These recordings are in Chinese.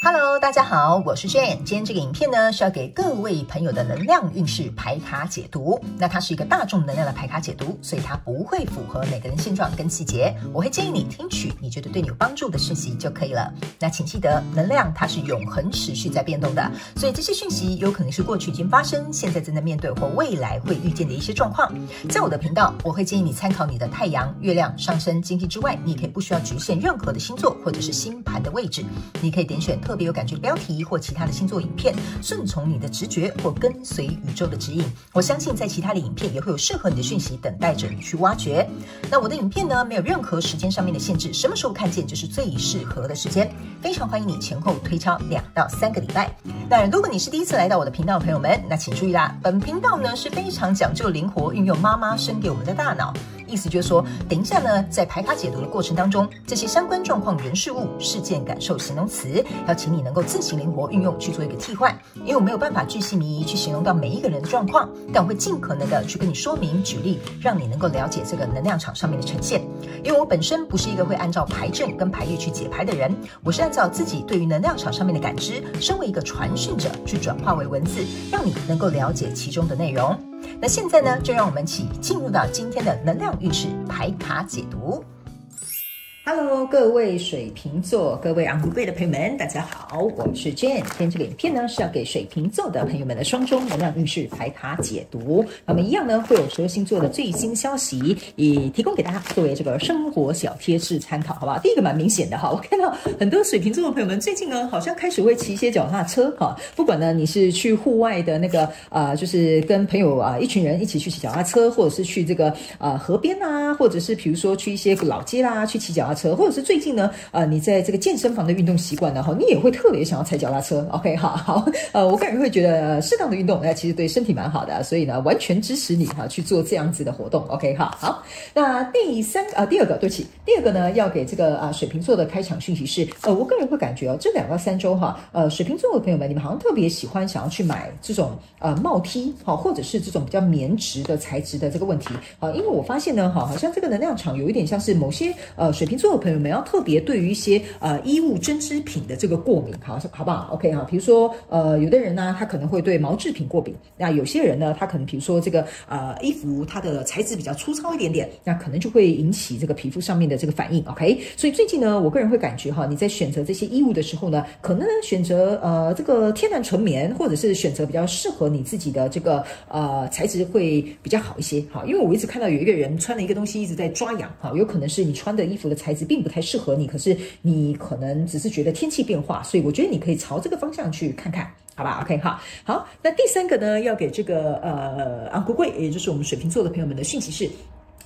Hello，大家好，我是 Jane。今天这个影片呢是要给各位朋友的能量运势排卡解读。那它是一个大众能量的排卡解读，所以它不会符合每个人现状跟细节。我会建议你听取你觉得对你有帮助的讯息就可以了。那请记得，能量它是永恒持续在变动的，所以这些讯息有可能是过去已经发生，现在正在面对或未来会遇见的一些状况。在我的频道，我会建议你参考你的太阳、月亮、上升、经济之外，你可以不需要局限任何的星座或者是星盘的位置，你可以点选。特别有感觉的标题或其他的星座影片，顺从你的直觉或跟随宇宙的指引。我相信在其他的影片也会有适合你的讯息等待着你去挖掘。那我的影片呢，没有任何时间上面的限制，什么时候看见就是最适合的时间。非常欢迎你前后推敲两到三个礼拜。那如果你是第一次来到我的频道朋友们，那请注意啦，本频道呢是非常讲究灵活运用妈妈生给我们的大脑。意思就是说，等一下呢，在排卡解读的过程当中，这些相关状况、人事物、事件、感受、形容词，要请你能够自行灵活运用去做一个替换。因为我没有办法巨细靡遗去形容到每一个人的状况，但我会尽可能的去跟你说明、举例，让你能够了解这个能量场上面的呈现。因为我本身不是一个会按照牌阵跟牌意去解牌的人，我是按照自己对于能量场上面的感知，身为一个传讯者去转化为文字，让你能够了解其中的内容。那现在呢，就让我们一起进入到今天的能量运势牌卡解读。Hello，各位水瓶座、各位昂古贝的朋友们，大家好，我是 Jane。今天这个影片呢是要给水瓶座的朋友们的双周能量运势牌卡解读。那么一样呢会有十二星座的最新消息，以提供给大家作为这个生活小贴士参考，好不好？第一个蛮明显的哈，我看到很多水瓶座的朋友们最近呢好像开始会骑一些脚踏车哈，不管呢你是去户外的那个呃，就是跟朋友啊一群人一起去骑脚踏车，或者是去这个呃河边啊，或者是比如说去一些老街啦去骑脚踏车。车，或者是最近呢，呃，你在这个健身房的运动习惯呢，哈，你也会特别想要踩脚踏车，OK，好好，呃，我个人会觉得适当的运动，那其实对身体蛮好的，所以呢，完全支持你哈去做这样子的活动，OK，哈，好，那第三啊，第二个，对不起，第二个呢，要给这个啊水瓶座的开场讯息是，呃，我个人会感觉哦，这两到三周哈，呃，水瓶座的朋友们，你们好像特别喜欢想要去买这种呃帽 T，好，或者是这种比较棉质的材质的这个问题，好，因为我发现呢，哈，好像这个能量场有一点像是某些呃水瓶座。朋友们要特别对于一些呃衣物针织品的这个过敏，好，好不好？OK 哈，比如说呃有的人呢，他可能会对毛制品过敏，那有些人呢，他可能比如说这个呃衣服它的材质比较粗糙一点点，那可能就会引起这个皮肤上面的这个反应。OK，所以最近呢，我个人会感觉哈，你在选择这些衣物的时候呢，可能选择呃这个天然纯棉，或者是选择比较适合你自己的这个呃材质会比较好一些。好，因为我一直看到有一个人穿了一个东西一直在抓痒，哈，有可能是你穿的衣服的材质。并不太适合你，可是你可能只是觉得天气变化，所以我觉得你可以朝这个方向去看看，好吧？OK，好，好，那第三个呢，要给这个呃昂贵贵，也就是我们水瓶座的朋友们的讯息是。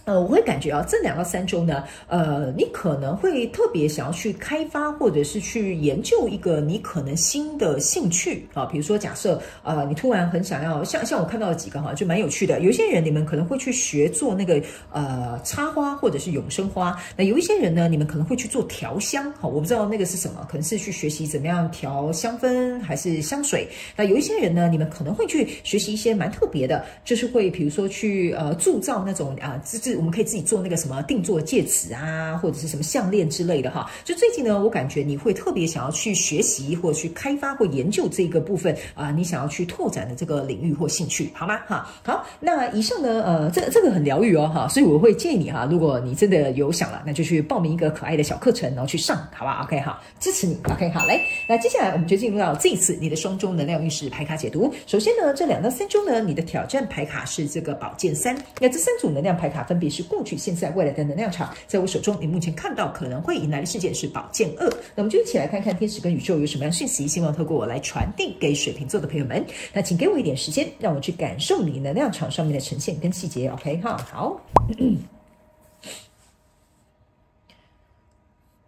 呃，我会感觉啊，这两到三周呢，呃，你可能会特别想要去开发，或者是去研究一个你可能新的兴趣啊。比如说，假设呃，你突然很想要，像像我看到了几个哈，就蛮有趣的。有一些人，你们可能会去学做那个呃插花，或者是永生花。那有一些人呢，你们可能会去做调香，哈，我不知道那个是什么，可能是去学习怎么样调香氛还是香水。那有一些人呢，你们可能会去学习一些蛮特别的，就是会比如说去呃铸造那种啊自制。我们可以自己做那个什么定做戒指啊，或者是什么项链之类的哈。就最近呢，我感觉你会特别想要去学习或者去开发或研究这个部分啊，你想要去拓展的这个领域或兴趣，好吗？哈，好，那以上呢，呃，这这个很疗愈哦，哈，所以我会建议你哈，如果你真的有想了，那就去报名一个可爱的小课程，然后去上，好吧？OK，好，支持你。OK，好，来，那接下来我们就进入到这一次你的双周能量运势牌卡解读。首先呢，这两到三周呢，你的挑战牌卡是这个宝剑三，那这三组能量牌卡分别是过去、现在、未来的能量场，在我手中，你目前看到可能会迎来的事件是宝剑二。那我们就一起来看看天使跟宇宙有什么样讯息，希望透过我来传递给水瓶座的朋友们。那请给我一点时间，让我去感受你能量场上面的呈现跟细节。OK 哈，好。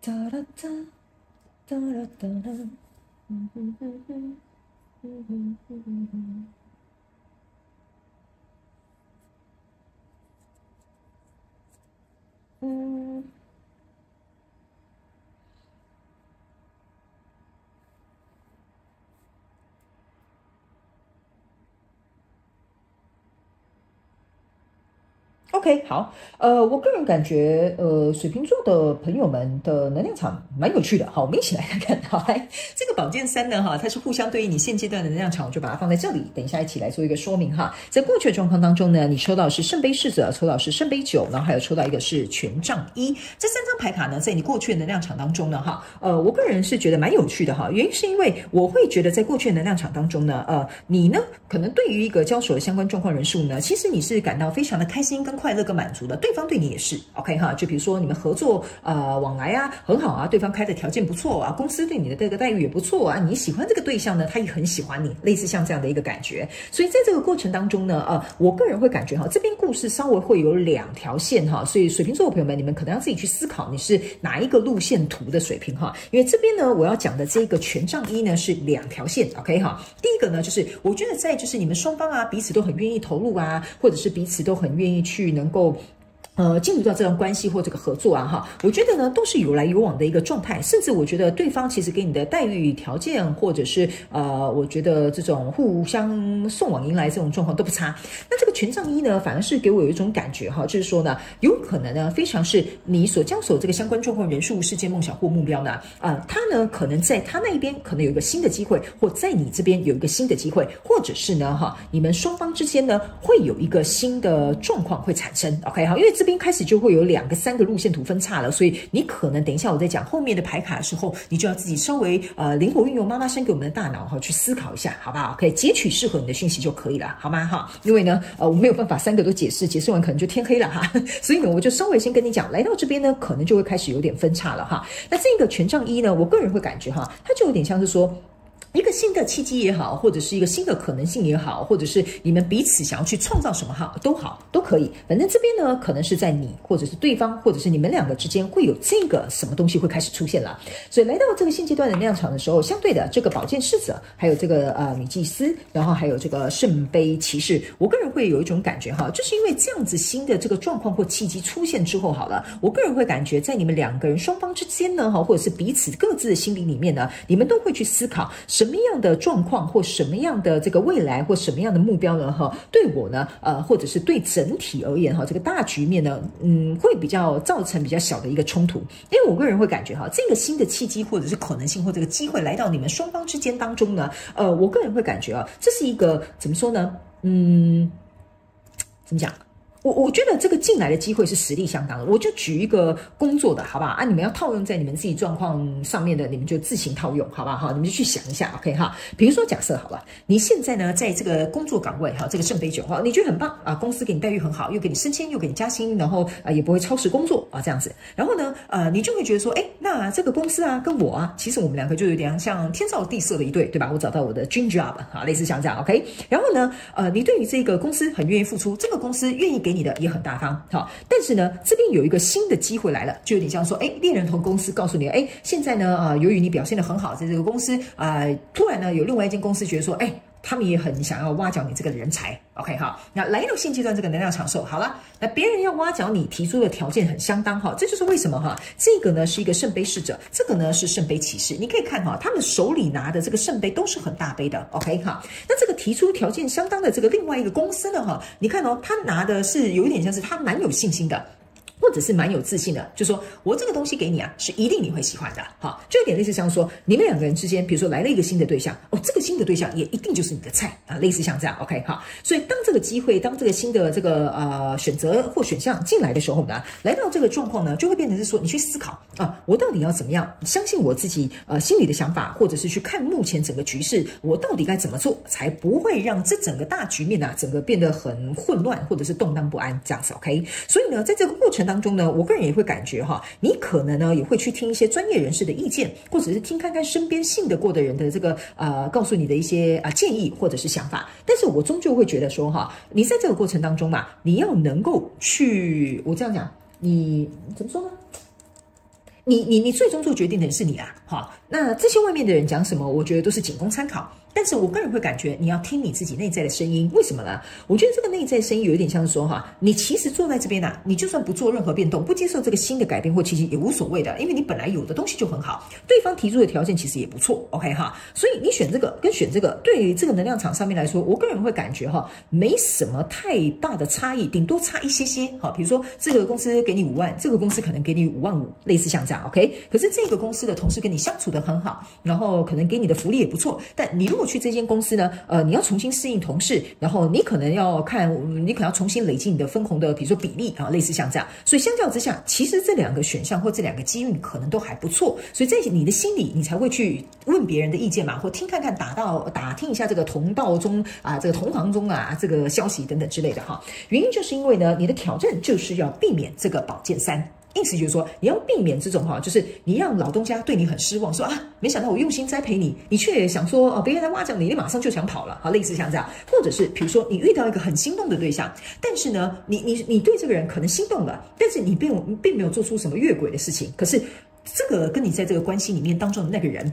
哒哒哒哒哒哒哒，嗯嗯嗯嗯嗯嗯嗯嗯。嗯，OK，好，呃，我个人感觉，呃，水瓶座的朋友们的能量场蛮有趣的，好，我们一起来看看。好，来，这个宝剑三呢，哈，它是互相对应你现阶段的能量场，我就把它放在这里，等一下一起来做一个说明哈。在过去的状况当中呢，你抽到是圣杯侍者，抽到是圣杯九，然后还有抽到一个是权杖一，这三张牌卡呢，在你过去的能量场当中呢，哈，呃，我个人是觉得蛮有趣的哈，原因是因为我会觉得在过去的能量场当中呢，呃，你呢，可能对于一个交手的相关状况人数呢，其实你是感到非常的开心跟。快乐跟满足的，对方对你也是 OK 哈。就比如说你们合作呃往来啊很好啊，对方开的条件不错啊，公司对你的这个待遇也不错啊，你喜欢这个对象呢，他也很喜欢你，类似像这样的一个感觉。所以在这个过程当中呢，呃，我个人会感觉哈，这边故事稍微会有两条线哈，所以水瓶座的朋友们，你们可能要自己去思考你是哪一个路线图的水平哈。因为这边呢，我要讲的这个权杖一呢是两条线 OK 哈。第一个呢，就是我觉得在就是你们双方啊彼此都很愿意投入啊，或者是彼此都很愿意去。能够。呃，进入到这段关系或这个合作啊，哈，我觉得呢都是有来有往的一个状态，甚至我觉得对方其实给你的待遇条件，或者是呃，我觉得这种互相送往迎来这种状况都不差。那这个权杖一呢，反而是给我有一种感觉哈，就是说呢，有可能呢，非常是你所交手这个相关状况人数、世界梦想或目标呢，啊，他呢可能在他那一边可能有一个新的机会，或在你这边有一个新的机会，或者是呢，哈，你们双方之间呢会有一个新的状况会产生。OK，好，因为这。这边开始就会有两个、三个路线图分叉了，所以你可能等一下我在讲后面的牌卡的时候，你就要自己稍微呃灵活运用妈妈生给我们的大脑哈，去思考一下，好不好？可以截取适合你的讯息就可以了，好吗？哈，因为呢，呃，我没有办法三个都解释，解释完可能就天黑了哈，所以呢，我就稍微先跟你讲，来到这边呢，可能就会开始有点分叉了哈。那这个权杖一呢，我个人会感觉哈，它就有点像是说。一个新的契机也好，或者是一个新的可能性也好，或者是你们彼此想要去创造什么哈，都好，都可以。反正这边呢，可能是在你或者是对方，或者是你们两个之间会有这个什么东西会开始出现了。所以来到这个现阶段的能量场的时候，相对的这个宝剑侍者，还有这个呃女祭司，然后还有这个圣杯骑士，我个人会有一种感觉哈，就是因为这样子新的这个状况或契机出现之后，好了，我个人会感觉在你们两个人双方之间呢，哈，或者是彼此各自的心灵里面呢，你们都会去思考。什什么样的状况或什么样的这个未来或什么样的目标呢？哈，对我呢，呃，或者是对整体而言，哈，这个大局面呢，嗯，会比较造成比较小的一个冲突。因为我个人会感觉，哈，这个新的契机或者是可能性或这个机会来到你们双方之间当中呢，呃，我个人会感觉啊，这是一个怎么说呢？嗯，怎么讲？我我觉得这个进来的机会是实力相当的，我就举一个工作的，好不好啊？你们要套用在你们自己状况上面的，你们就自行套用，好不好？哈，你们就去想一下，OK 哈。比如说假设，好了，你现在呢在这个工作岗位，哈，这个圣杯九哈，你觉得很棒啊，公司给你待遇很好，又给你升迁，又给你加薪，然后啊也不会超时工作啊这样子，然后呢，呃，你就会觉得说，哎，那这个公司啊跟我啊，其实我们两个就有点像天造地设的一对，对吧？我找到我的 dream job 啊，类似像这样，OK。然后呢，呃，你对于这个公司很愿意付出，这个公司愿意给你的也很大方。好，但是呢，这边有一个新的机会来了，就有点像说，哎，猎人头公司告诉你，哎，现在呢，啊，由于你表现的很好，在这个公司啊，突然呢，有另外一间公司觉得说，哎，他们也很想要挖角你这个人才，OK 哈，那来到现阶段这个能量长寿，好了，那别人要挖角你提出的条件很相当哈，这就是为什么哈，这个呢是一个圣杯侍者，这个呢是圣杯骑士，你可以看哈，他们手里拿的这个圣杯都是很大杯的，OK 哈，那这个提出条件相当的这个另外一个公司呢哈，你看哦，他拿的是有一点像是他蛮有信心的。或者是蛮有自信的，就说我这个东西给你啊，是一定你会喜欢的，好，就有点类似像说你们两个人之间，比如说来了一个新的对象，哦，这个新的对象也一定就是你的菜啊，类似像这样，OK，好，所以当这个机会，当这个新的这个呃选择或选项进来的时候呢，来到这个状况呢，就会变成是说你去思考啊，我到底要怎么样相信我自己呃心里的想法，或者是去看目前整个局势，我到底该怎么做，才不会让这整个大局面啊，整个变得很混乱或者是动荡不安这样子，OK，所以呢，在这个过程。当中呢，我个人也会感觉哈，你可能呢也会去听一些专业人士的意见，或者是听看看身边信得过的人的这个呃，告诉你的一些啊建议或者是想法。但是我终究会觉得说哈，你在这个过程当中嘛，你要能够去，我这样讲，你怎么说呢？你你你最终做决定的人是你啊，哈。那这些外面的人讲什么，我觉得都是仅供参考。但是我个人会感觉你要听你自己内在的声音，为什么呢？我觉得这个内在声音有一点像是说哈，你其实坐在这边呢，你就算不做任何变动，不接受这个新的改变或其实也无所谓的，因为你本来有的东西就很好，对方提出的条件其实也不错，OK 哈，所以你选这个跟选这个，对于这个能量场上面来说，我个人会感觉哈，没什么太大的差异，顶多差一些些，好，比如说这个公司给你五万，这个公司可能给你五万五，类似像这样，OK，可是这个公司的同事跟你相处的很好，然后可能给你的福利也不错，但你如果去这间公司呢？呃，你要重新适应同事，然后你可能要看，你可能要重新累积你的分红的，比如说比例啊，类似像这样。所以相较之下，其实这两个选项或这两个机遇可能都还不错。所以在你的心里，你才会去问别人的意见嘛，或听看看打到打听一下这个同道中啊，这个同行中啊，这个消息等等之类的哈。原因就是因为呢，你的挑战就是要避免这个宝剑三。意思就是说，你要避免这种哈，就是你让老东家对你很失望，说啊，没想到我用心栽培你，你却想说哦，别人来挖奖你，你马上就想跑了，好，类似像这样，或者是比如说你遇到一个很心动的对象，但是呢，你你你对这个人可能心动了，但是你并并没有做出什么越轨的事情，可是这个跟你在这个关系里面当中的那个人。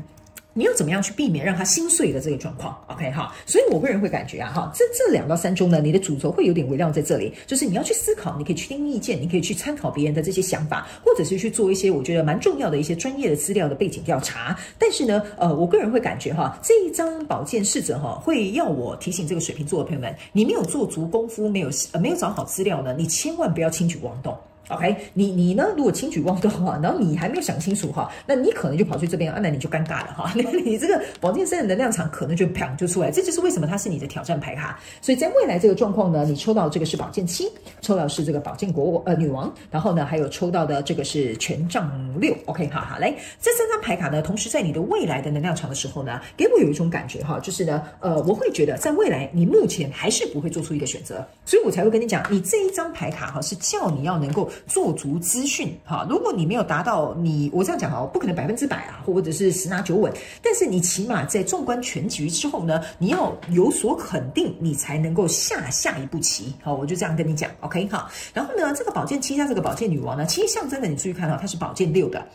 你要怎么样去避免让他心碎的这个状况？OK 哈，所以我个人会感觉啊哈，这这两到三周呢，你的主轴会有点围绕在这里，就是你要去思考，你可以去听意见，你可以去参考别人的这些想法，或者是去做一些我觉得蛮重要的一些专业的资料的背景调查。但是呢，呃，我个人会感觉哈，这一张宝剑侍者哈，会要我提醒这个水瓶座的朋友们，你没有做足功夫，没有呃没有找好资料呢，你千万不要轻举妄动。OK，你你呢？如果轻举妄动哈，然后你还没有想清楚哈，那你可能就跑去这边啊，那你就尴尬了哈。你 你这个宝剑三的能量场可能就啪就出来，这就是为什么它是你的挑战牌卡。所以在未来这个状况呢，你抽到这个是宝剑七，抽到是这个宝剑国王呃女王，然后呢还有抽到的这个是权杖六。OK，好好来，这三张牌卡呢，同时在你的未来的能量场的时候呢，给我有一种感觉哈，就是呢，呃，我会觉得在未来你目前还是不会做出一个选择，所以我才会跟你讲，你这一张牌卡哈是叫你要能够。做足资讯哈，如果你没有达到你，我这样讲哈，不可能百分之百啊，或者是十拿九稳，但是你起码在纵观全局之后呢，你要有所肯定，你才能够下下一步棋。好，我就这样跟你讲，OK 哈。然后呢，这个宝剑七加这个宝剑女王呢，其实象征的，你注意看到它是宝剑六的。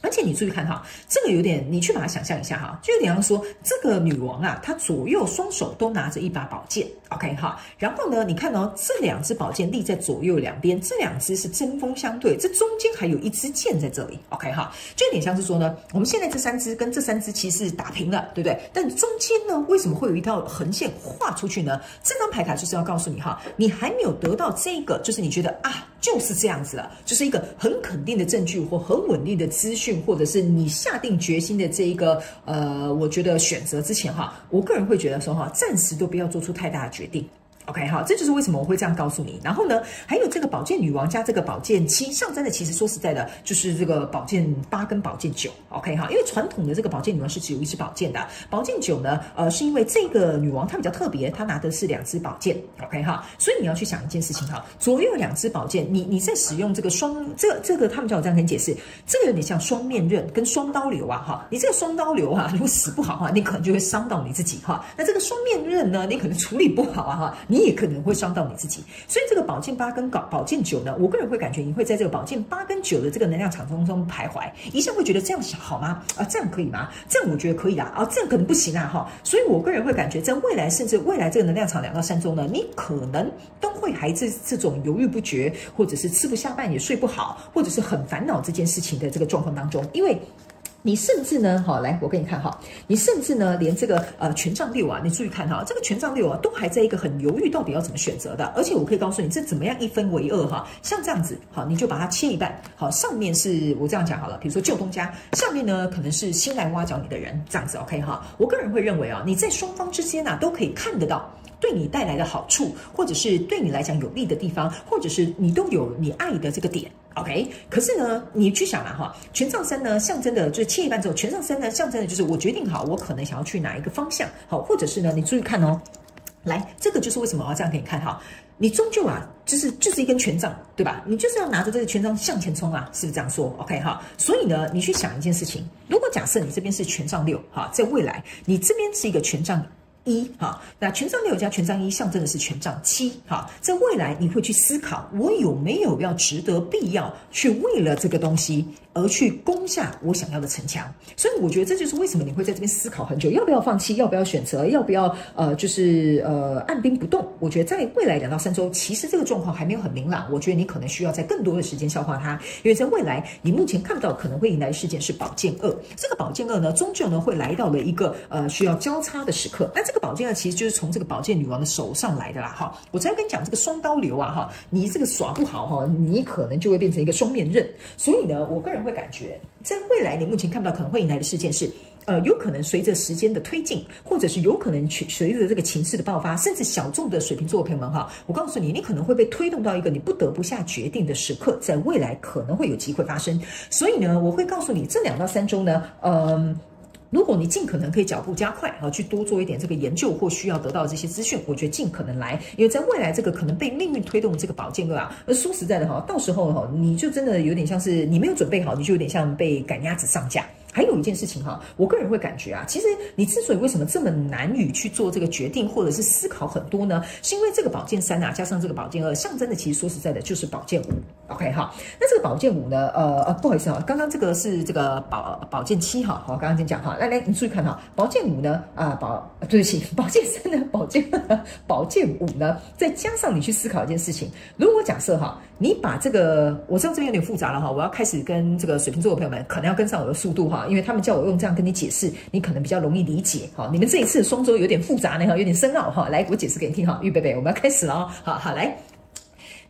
而且你注意看哈，这个有点，你去把它想象一下哈，就有点像说这个女王啊，她左右双手都拿着一把宝剑，OK 哈。然后呢，你看哦，这两只宝剑立在左右两边，这两只是针锋相对，这中间还有一支剑在这里，OK 哈。就有点像是说呢，我们现在这三只跟这三只其实打平了，对不对？但中间呢，为什么会有一道横线画出去呢？这张牌卡就是要告诉你哈，你还没有得到这个，就是你觉得啊，就是这样子了，就是一个很肯定的证据或很稳定的资讯。或者是你下定决心的这一个呃，我觉得选择之前哈，我个人会觉得说哈，暂时都不要做出太大的决定。OK 好，这就是为什么我会这样告诉你。然后呢，还有这个宝剑女王加这个宝剑七，象征的其实说实在的，就是这个宝剑八跟宝剑九。OK 哈，因为传统的这个宝剑女王是只有一支宝剑的，宝剑九呢，呃，是因为这个女王她比较特别，她拿的是两支宝剑。OK 哈，所以你要去想一件事情哈，左右两支宝剑，你你在使用这个双这这个他们叫我这样跟你解释，这个有点像双面刃跟双刀流啊哈，你这个双刀流啊，如果使不好哈，你可能就会伤到你自己哈。那这个双面刃呢，你可能处理不好啊哈，你。你也可能会伤到你自己，所以这个宝剑八跟宝宝剑九呢，我个人会感觉你会在这个宝剑八跟九的这个能量场当中徘徊，一下会觉得这样好吗？啊，这样可以吗？这样我觉得可以啊，啊，这样可能不行啊，哈，所以我个人会感觉在未来，甚至未来这个能量场两到三周呢，你可能都会还是这种犹豫不决，或者是吃不下饭也睡不好，或者是很烦恼这件事情的这个状况当中，因为。你甚至呢，好来，我给你看哈，你甚至呢，连这个呃权杖六啊，你注意看哈，这个权杖六啊，都还在一个很犹豫，到底要怎么选择的。而且我可以告诉你，这怎么样一分为二哈，像这样子，好，你就把它切一半，好，上面是我这样讲好了，比如说旧东家，下面呢可能是新来挖角你的人，这样子 OK 哈。我个人会认为啊，你在双方之间呢，都可以看得到。对你带来的好处，或者是对你来讲有利的地方，或者是你都有你爱的这个点，OK。可是呢，你去想啊，哈，权杖三呢，象征的就是切一半之后，权杖三呢，象征的就是我决定好，我可能想要去哪一个方向，好，或者是呢，你注意看哦，来，这个就是为什么我要这样给你看哈，你终究啊，就是就是一根权杖，对吧？你就是要拿着这个权杖向前冲啊，是不是这样说？OK 哈，所以呢，你去想一件事情，如果假设你这边是权杖六，哈，在未来你这边是一个权杖。一哈，那权杖六加权杖一象征的是权杖七哈，在未来你会去思考，我有没有要值得必要去为了这个东西。而去攻下我想要的城墙。所以我觉得这就是为什么你会在这边思考很久，要不要放弃，要不要选择，要不要呃，就是呃按兵不动。我觉得在未来两到三周，其实这个状况还没有很明朗。我觉得你可能需要在更多的时间消化它，因为在未来你目前看不到可能会迎来事件是宝剑二。这个宝剑二呢，终究呢会来到了一个呃需要交叉的时刻。那这个宝剑二其实就是从这个宝剑女王的手上来的啦，哈。我才跟你讲这个双刀流啊，哈，你这个耍不好哈，你可能就会变成一个双面刃。所以呢，我个人感觉，在未来你目前看不到可能会迎来的事件是。呃，有可能随着时间的推进，或者是有可能去随着这个情势的爆发，甚至小众的水瓶座朋友们哈，我告诉你，你可能会被推动到一个你不得不下决定的时刻，在未来可能会有机会发生。所以呢，我会告诉你，这两到三周呢，嗯，如果你尽可能可以脚步加快啊，去多做一点这个研究或需要得到这些资讯，我觉得尽可能来，因为在未来这个可能被命运推动的这个宝剑二啊，而说实在的哈，到时候哈，你就真的有点像是你没有准备好，你就有点像被赶鸭子上架。还有一件事情哈，我个人会感觉啊，其实你之所以为什么这么难以去做这个决定，或者是思考很多呢？是因为这个宝剑三啊，加上这个宝剑二，象征的其实说实在的，就是宝剑五。OK 哈，那这个宝剑五呢？呃呃，不好意思啊，刚刚这个是这个宝宝剑七哈，好，刚刚先讲哈，来来，你注意看哈，宝剑五呢啊，宝对不起，宝剑三呢，宝剑宝剑五呢，再加上你去思考一件事情，如果假设哈，你把这个，我知道这边有点复杂了哈，我要开始跟这个水瓶座的朋友们，可能要跟上我的速度哈，因为他们叫我用这样跟你解释，你可能比较容易理解哈。你们这一次双周有点复杂呢哈，有点深奥哈，来，我解释给你听哈，预备备，我们要开始了哦，好好来。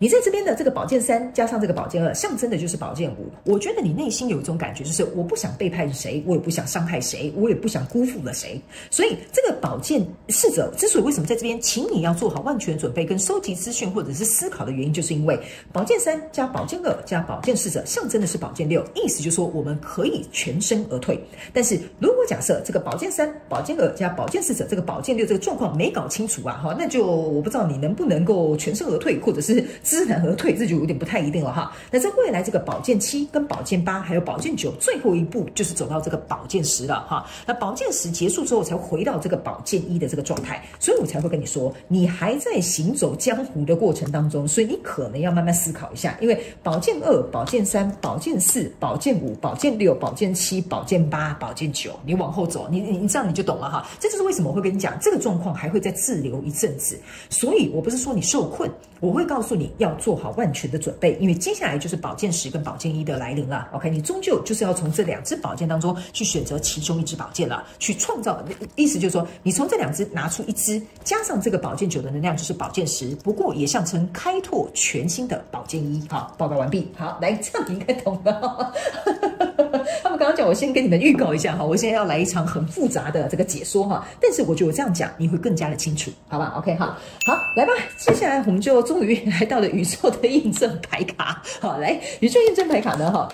你在这边的这个宝剑三加上这个宝剑二，象征的就是宝剑五。我觉得你内心有一种感觉，就是我不想背叛谁，我也不想伤害谁，我也不想辜负了谁。所以这个宝剑侍者之所以为什么在这边，请你要做好万全准备跟收集资讯或者是思考的原因，就是因为宝剑三加宝剑二加宝剑侍者，象征的是宝剑六，意思就是说我们可以全身而退。但是如果假设这个宝剑三、宝剑二加宝剑侍者这个宝剑六这个状况没搞清楚啊，哈，那就我不知道你能不能够全身而退，或者是。知难而退，这就有点不太一定了哈。那在未来，这个宝剑七跟宝剑八还有宝剑九，最后一步就是走到这个宝剑十了哈。那宝剑十结束之后，才回到这个宝剑一的这个状态，所以我才会跟你说，你还在行走江湖的过程当中，所以你可能要慢慢思考一下，因为宝剑二、宝剑三、宝剑四、宝剑五、宝剑六、宝剑七、宝剑八、宝剑九，你往后走，你你这样你就懂了哈。这就是为什么我会跟你讲，这个状况还会再滞留一阵子。所以我不是说你受困，我会告诉你要做。好万全的准备，因为接下来就是宝剑十跟宝剑一的来临了。OK，你终究就是要从这两支宝剑当中去选择其中一支宝剑了，去创造。意思就是说，你从这两支拿出一支，加上这个宝剑九的能量，就是宝剑十。不过也象征开拓全新的宝剑一。好，报告完毕。好，来，这样你应该懂了。刚刚讲我先跟你们预告一下哈，我现在要来一场很复杂的这个解说哈。但是我觉得我这样讲你会更加的清楚，好吧？OK 哈，好，来吧。接下来我们就终于来到了宇宙的印证牌卡。好，来宇宙印证牌卡呢哈。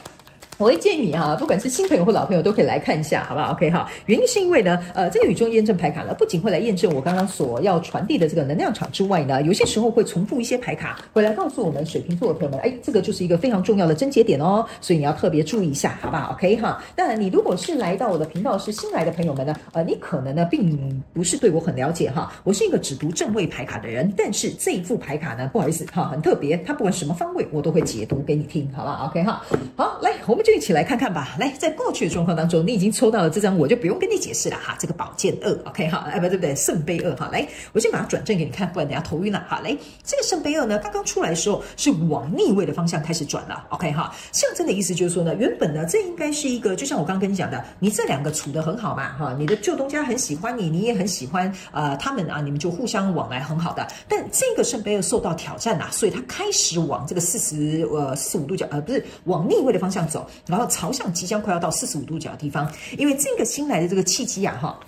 我会建议你哈，不管是新朋友或老朋友，都可以来看一下，好不好？OK 哈。原因是因为呢，呃，这个宇宙验证牌卡呢，不仅会来验证我刚刚所要传递的这个能量场之外呢，有些时候会重复一些牌卡，会来告诉我们水瓶座的朋友们，哎，这个就是一个非常重要的症结点哦，所以你要特别注意一下，好不好？OK 哈。当然，你如果是来到我的频道是新来的朋友们呢，呃，你可能呢并不是对我很了解哈。我是一个只读正位牌卡的人，但是这一副牌卡呢，不好意思哈，很特别，它不管什么方位，我都会解读给你听，好不好？OK 哈。好，来，我们就一起来看看吧。来，在过去的状况当中，你已经抽到了这张，我就不用跟你解释了哈。这个宝剑二，OK 哈，哎不对不对，圣杯二哈。来，我先把它转正给你看，不然等下头晕了哈。来，这个圣杯二呢，刚刚出来的时候是往逆位的方向开始转了，OK 哈。象征的意思就是说呢，原本呢，这应该是一个，就像我刚刚跟你讲的，你这两个处的很好嘛哈，你的旧东家很喜欢你，你也很喜欢呃他们啊，你们就互相往来很好的。但这个圣杯二受到挑战呐，所以它开始往这个四十呃四五度角呃不是往逆位的方向走，然后朝向。即将快要到四十五度角的地方，因为这个新来的这个契机啊，哈。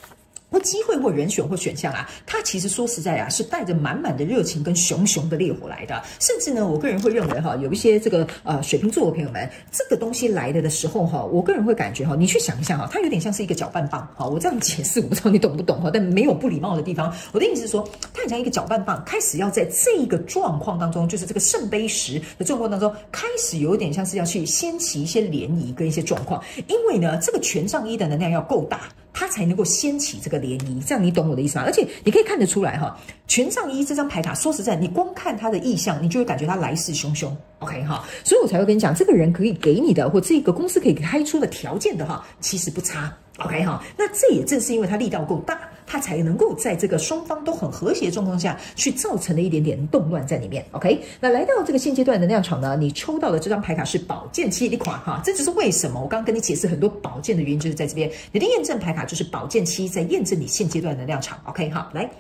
或机会或人选或选项啊，它其实说实在啊，是带着满满的热情跟熊熊的烈火来的。甚至呢，我个人会认为哈，有一些这个呃水瓶座的朋友们，这个东西来了的时候哈，我个人会感觉哈，你去想一下哈，它有点像是一个搅拌棒。哈，我这样解释，我不知道你懂不懂哈，但没有不礼貌的地方。我的意思是说，它很像一个搅拌棒，开始要在这一个状况当中，就是这个圣杯十的状况当中，开始有点像是要去掀起一些涟漪跟一些状况。因为呢，这个权杖一的能量要够大。他才能够掀起这个涟漪。这样你懂我的意思吗？而且你可以看得出来哈，权杖一这张牌卡，说实在，你光看他的意向，你就会感觉他来势汹汹。OK 哈，所以我才会跟你讲，这个人可以给你的，或这个公司可以开出的条件的哈，其实不差。OK 哈，那这也正是因为他力道够大，它才能够在这个双方都很和谐的状况下去造成了一点点动乱在里面。OK，那来到这个现阶段能量场呢，你抽到的这张牌卡是宝剑七一款哈，这就是为什么我刚刚跟你解释很多宝剑的原因，就是在这边，你的验证牌卡就是宝剑七，在验证你现阶段能量场。OK 哈，来。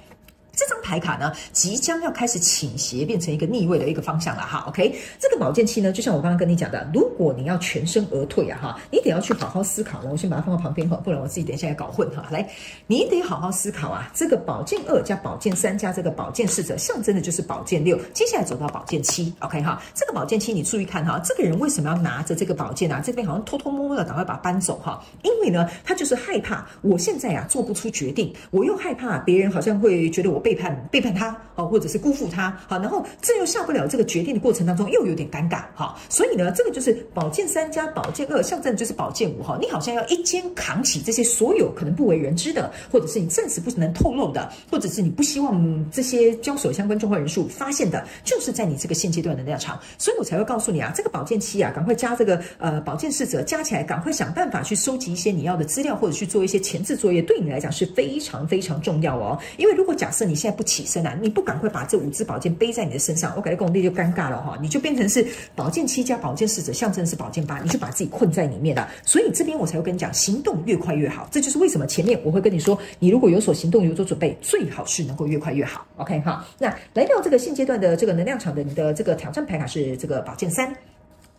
这张牌卡呢，即将要开始倾斜，变成一个逆位的一个方向了哈。OK，这个宝剑七呢，就像我刚刚跟你讲的，如果你要全身而退啊哈，你得要去好好思考了。我先把它放到旁边哈，不然我自己等一下要搞混哈。来，你得好好思考啊。这个宝剑二加宝剑三加这个宝剑四者，象征的就是宝剑六。接下来走到宝剑七，OK 哈。这个宝剑七，你注意看哈，这个人为什么要拿着这个宝剑啊？这边好像偷偷摸摸的，赶快把它搬走哈。因为呢，他就是害怕我现在啊做不出决定，我又害怕别人好像会觉得我。背叛背叛他哦，或者是辜负他好，然后这又下不了这个决定的过程当中，又有点尴尬哈。所以呢，这个就是宝剑三加宝剑二，象征就是宝剑五哈。你好像要一肩扛起这些所有可能不为人知的，或者是你暂时不能透露的，或者是你不希望这些交手相关重要人数发现的，就是在你这个现阶段的那场。所以我才会告诉你啊，这个宝剑七啊，赶快加这个呃宝剑侍者加起来，赶快想办法去收集一些你要的资料，或者去做一些前置作业，对你来讲是非常非常重要哦。因为如果假设你你现在不起身啊，你不赶快把这五支宝剑背在你的身上，我感觉工地就尴尬了哈，你就变成是宝剑七加宝剑侍者，象征是宝剑八，你就把自己困在里面了。所以这边我才会跟你讲，行动越快越好。这就是为什么前面我会跟你说，你如果有所行动，有所准备，最好是能够越快越好。OK 哈，那来到这个现阶段的这个能量场的你的这个挑战牌卡是这个宝剑三。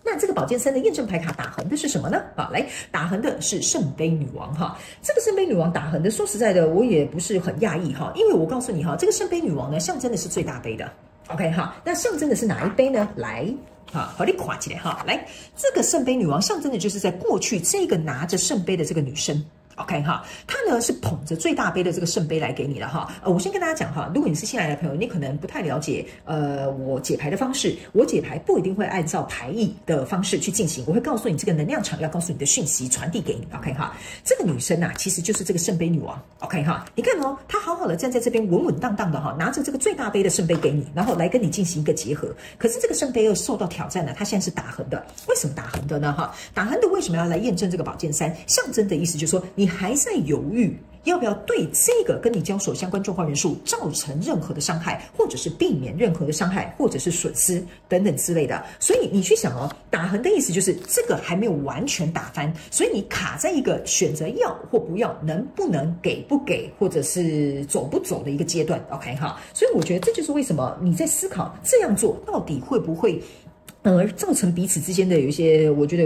那这个宝剑三的验证牌卡打横的是什么呢？好，来打横的是圣杯女王哈。这个圣杯女王打横的，说实在的，我也不是很讶异哈，因为我告诉你哈，这个圣杯女王呢，象征的是最大杯的。OK 哈，那象征的是哪一杯呢？来，哈，好，你垮起来哈，来，这个圣杯女王象征的就是在过去这个拿着圣杯的这个女生。OK 哈，他呢是捧着最大杯的这个圣杯来给你的哈。呃，我先跟大家讲哈，如果你是新来的朋友，你可能不太了解呃我解牌的方式。我解牌不一定会按照牌意的方式去进行，我会告诉你这个能量场要告诉你的讯息传递给你。OK 哈，这个女生呐，其实就是这个圣杯女王。OK 哈，你看哦，她好好的站在这边稳稳当当的哈，拿着这个最大杯的圣杯给你，然后来跟你进行一个结合。可是这个圣杯又受到挑战了，她现在是打横的。为什么打横的呢？哈，打横的为什么要来验证这个宝剑三？象征的意思就是说你。还在犹豫要不要对这个跟你交手相关状况人数造成任何的伤害，或者是避免任何的伤害，或者是损失等等之类的。所以你去想哦，打横的意思就是这个还没有完全打翻，所以你卡在一个选择要或不要，能不能给不给，或者是走不走的一个阶段。OK 哈，所以我觉得这就是为什么你在思考这样做到底会不会，而造成彼此之间的有一些，我觉得。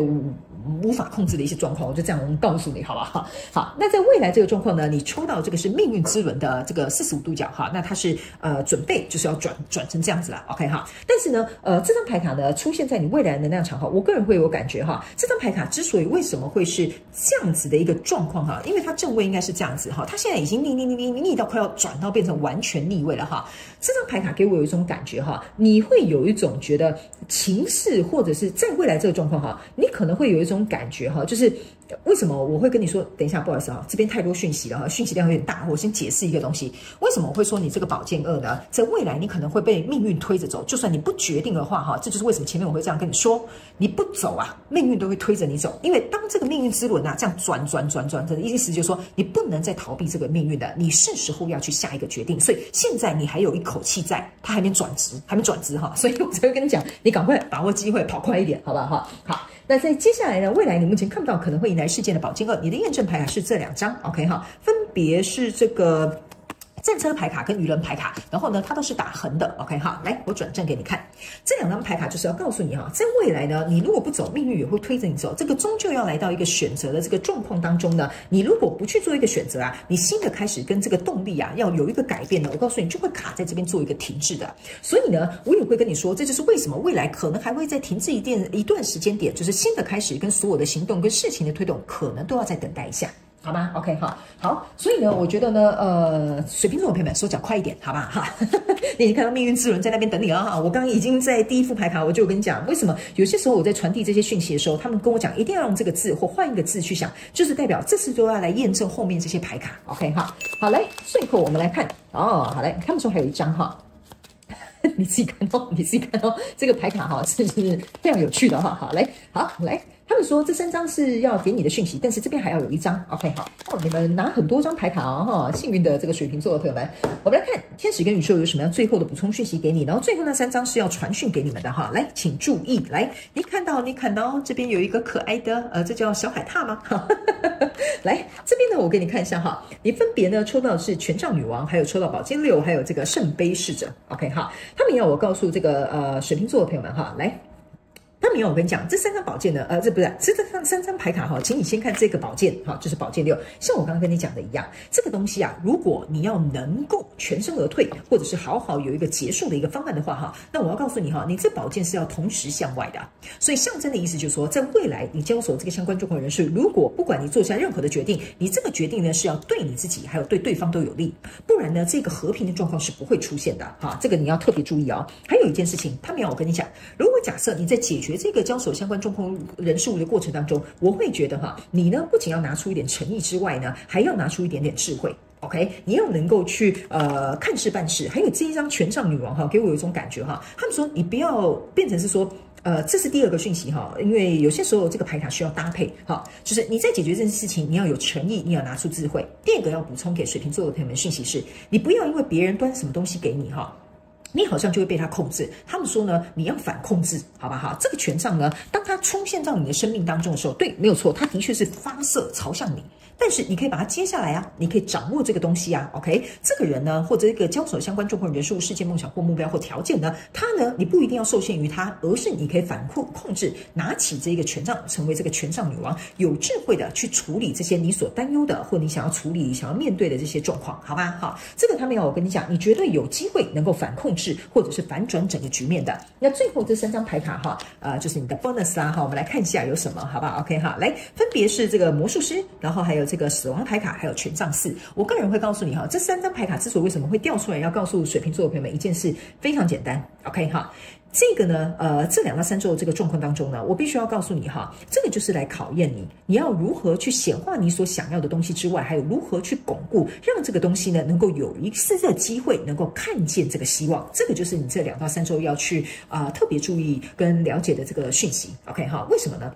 无法控制的一些状况，我就这样告诉你，好不好？好，那在未来这个状况呢，你抽到这个是命运之轮的这个四十五度角哈，那它是呃准备就是要转转成这样子了，OK 哈。但是呢，呃，这张牌卡呢出现在你未来的能量场哈，我个人会有感觉哈，这张牌卡之所以为什么会是这样子的一个状况哈，因为它正位应该是这样子哈，它现在已经逆逆逆逆逆到快要转到变成完全逆位了哈。这张牌卡给我有一种感觉哈，你会有一种觉得情势或者是在未来这个状况哈，你可能会有一种。这种感觉哈，就是为什么我会跟你说，等一下，不好意思啊，这边太多讯息了哈，讯息量有点大。我先解释一个东西，为什么我会说你这个宝剑二呢？在未来你可能会被命运推着走，就算你不决定的话哈，这就是为什么前面我会这样跟你说，你不走啊，命运都会推着你走。因为当这个命运之轮啊这样转转转转的意思就是说，你不能再逃避这个命运的，你是时候要去下一个决定。所以现在你还有一口气在，它还没转职，还没转职哈，所以我才会跟你讲，你赶快把握机会，跑快一点，好不好哈？好。那在接下来呢？未来你目前看不到可能会迎来事件的宝剑二，你的验证牌啊是这两张，OK 哈，分别是这个。战车牌卡跟愚人牌卡，然后呢，它都是打横的，OK 哈，来，我转正给你看，这两张牌卡就是要告诉你哈，在未来呢，你如果不走，命运也会推着你走，这个终究要来到一个选择的这个状况当中呢，你如果不去做一个选择啊，你新的开始跟这个动力啊，要有一个改变呢，我告诉你就会卡在这边做一个停滞的，所以呢，我也会跟你说，这就是为什么未来可能还会再停滞一段一段时间点，就是新的开始跟所有的行动跟事情的推动，可能都要再等待一下。好吗？OK 哈，好，所以呢，我觉得呢，呃，水瓶座的朋友们手脚快一点，好吧哈。你已经看到命运之轮在那边等你了哈。我刚刚已经在第一副牌卡，我就跟你讲，为什么有些时候我在传递这些讯息的时候，他们跟我讲一定要用这个字或换一个字去想，就是代表这次都要来验证后面这些牌卡。OK 哈，好嘞，最后我们来看哦，好嘞，他们说还有一张哈。你自己看哦，你自己看哦，这个牌卡哈是是非常有趣的哈。好，来，好来。他们说这三张是要给你的讯息，但是这边还要有一张。OK，好，哦，你们拿很多张牌卡哦，哈，幸运的这个水瓶座的朋友们，我们来看天使跟宇宙有什么样最后的补充讯息给你。然后最后那三张是要传讯给你们的哈，来，请注意，来，你看到你看到这边有一个可爱的，呃，这叫小海獭吗？哈 来，这边呢，我给你看一下哈，你分别呢抽到是权杖女王，还有抽到宝剑六，还有这个圣杯侍者。OK，哈，他们要我告诉这个呃水瓶座的朋友们哈，来。他没有，我跟你讲，这三张宝剑呢，呃，这不是，这这三三张牌卡哈，请你先看这个宝剑哈，就是宝剑六。像我刚刚跟你讲的一样，这个东西啊，如果你要能够全身而退，或者是好好有一个结束的一个方案的话哈，那我要告诉你哈，你这宝剑是要同时向外的。所以象征的意思就是说，在未来你交手这个相关状况人士，如果不管你做下任何的决定，你这个决定呢是要对你自己还有对对方都有利，不然呢，这个和平的状况是不会出现的哈。这个你要特别注意哦。还有一件事情，他没有我跟你讲，如果假设你在解决。这个交手相关状况人事物的过程当中，我会觉得哈，你呢不仅要拿出一点诚意之外呢，还要拿出一点点智慧。OK，你要能够去呃看事办事。还有这一张权杖女王哈，给我有一种感觉哈，他们说你不要变成是说呃，这是第二个讯息哈，因为有些时候这个牌卡需要搭配哈，就是你在解决这件事情，你要有诚意，你要拿出智慧。第二个要补充给水瓶座的朋友们讯息是，你不要因为别人端什么东西给你哈。你好像就会被他控制。他们说呢，你要反控制，好不好？这个权杖呢，当它出现到你的生命当中的时候，对，没有错，它的确是发射朝向你。但是你可以把它接下来啊，你可以掌握这个东西啊，OK？这个人呢，或者一个交手相关状况人数、事件、梦想或目标或条件呢，他呢，你不一定要受限于他，而是你可以反控控制，拿起这个权杖，成为这个权杖女王，有智慧的去处理这些你所担忧的或你想要处理、想要面对的这些状况，好吧？好，这个他们要我跟你讲，你绝对有机会能够反控制或者是反转整个局面的。那最后这三张牌卡哈，呃，就是你的 bonus 啦哈，我们来看一下有什么，好不好？OK 哈，来，分别是这个魔术师，然后还有。这个死亡牌卡还有权杖四，我个人会告诉你哈，这三张牌卡之所以为什么会掉出来，要告诉水瓶座的朋友们一件事，非常简单，OK 哈，这个呢，呃，这两到三周这个状况当中呢，我必须要告诉你哈，这个就是来考验你，你要如何去显化你所想要的东西之外，还有如何去巩固，让这个东西呢能够有一次的机会能够看见这个希望，这个就是你这两到三周要去啊特别注意跟了解的这个讯息，OK 哈，为什么呢？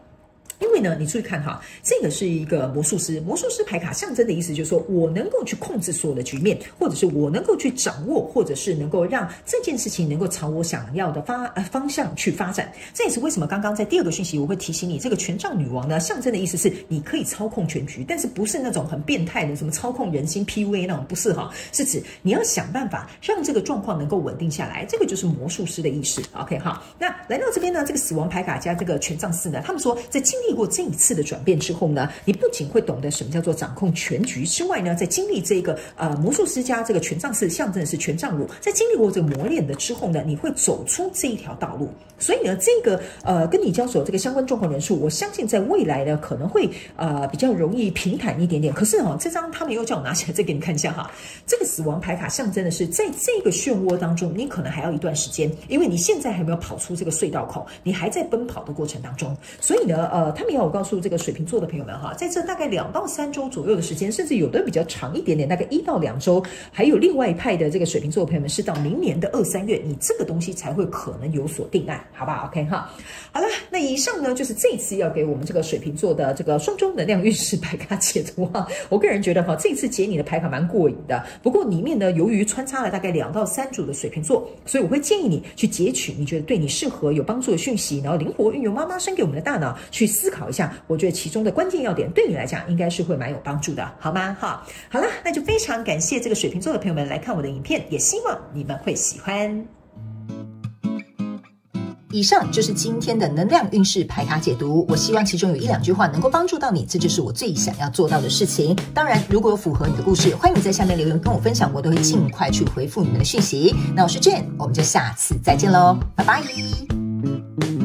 因为呢，你注意看哈，这个是一个魔术师，魔术师牌卡象征的意思就是说我能够去控制所有的局面，或者是我能够去掌握，或者是能够让这件事情能够朝我想要的发呃方向去发展。这也是为什么刚刚在第二个讯息我会提醒你，这个权杖女王呢，象征的意思是你可以操控全局，但是不是那种很变态的什么操控人心 PUA 那种，不是哈，是指你要想办法让这个状况能够稳定下来，这个就是魔术师的意思。OK 哈，那来到这边呢，这个死亡牌卡加这个权杖四呢，他们说在今历过这一次的转变之后呢，你不仅会懂得什么叫做掌控全局之外呢，在经历这个呃魔术师家这个权杖四象征的是权杖五，在经历过这个磨练的之后呢，你会走出这一条道路。所以呢，这个呃跟你交手这个相关状况人数，我相信在未来呢可能会呃比较容易平坦一点点。可是哈，这张他们又叫我拿起来再给你看一下哈，这个死亡牌卡象征的是在这个漩涡当中，你可能还要一段时间，因为你现在还没有跑出这个隧道口，你还在奔跑的过程当中。所以呢，呃，他们要。告诉这个水瓶座的朋友们哈，在这大概两到三周左右的时间，甚至有的比较长一点点，大概一到两周。还有另外一派的这个水瓶座的朋友们，是到明年的二三月，你这个东西才会可能有所定案，好不好？OK 哈，好了，那以上呢就是这次要给我们这个水瓶座的这个双周能量运势牌卡解读哈。我个人觉得哈，这次解你的牌卡蛮过瘾的。不过里面呢，由于穿插了大概两到三组的水瓶座，所以我会建议你去截取你觉得对你适合、有帮助的讯息，然后灵活运用妈妈生给我们的大脑去思考一下。我觉得其中的关键要点对你来讲应该是会蛮有帮助的，好吗？哈，好了，那就非常感谢这个水瓶座的朋友们来看我的影片，也希望你们会喜欢。以上就是今天的能量运势排卡解读，我希望其中有一两句话能够帮助到你，这就是我最想要做到的事情。当然，如果有符合你的故事，欢迎你在下面留言跟我分享，我都会尽快去回复你们的讯息。那我是 Jane，我们就下次再见喽，拜拜。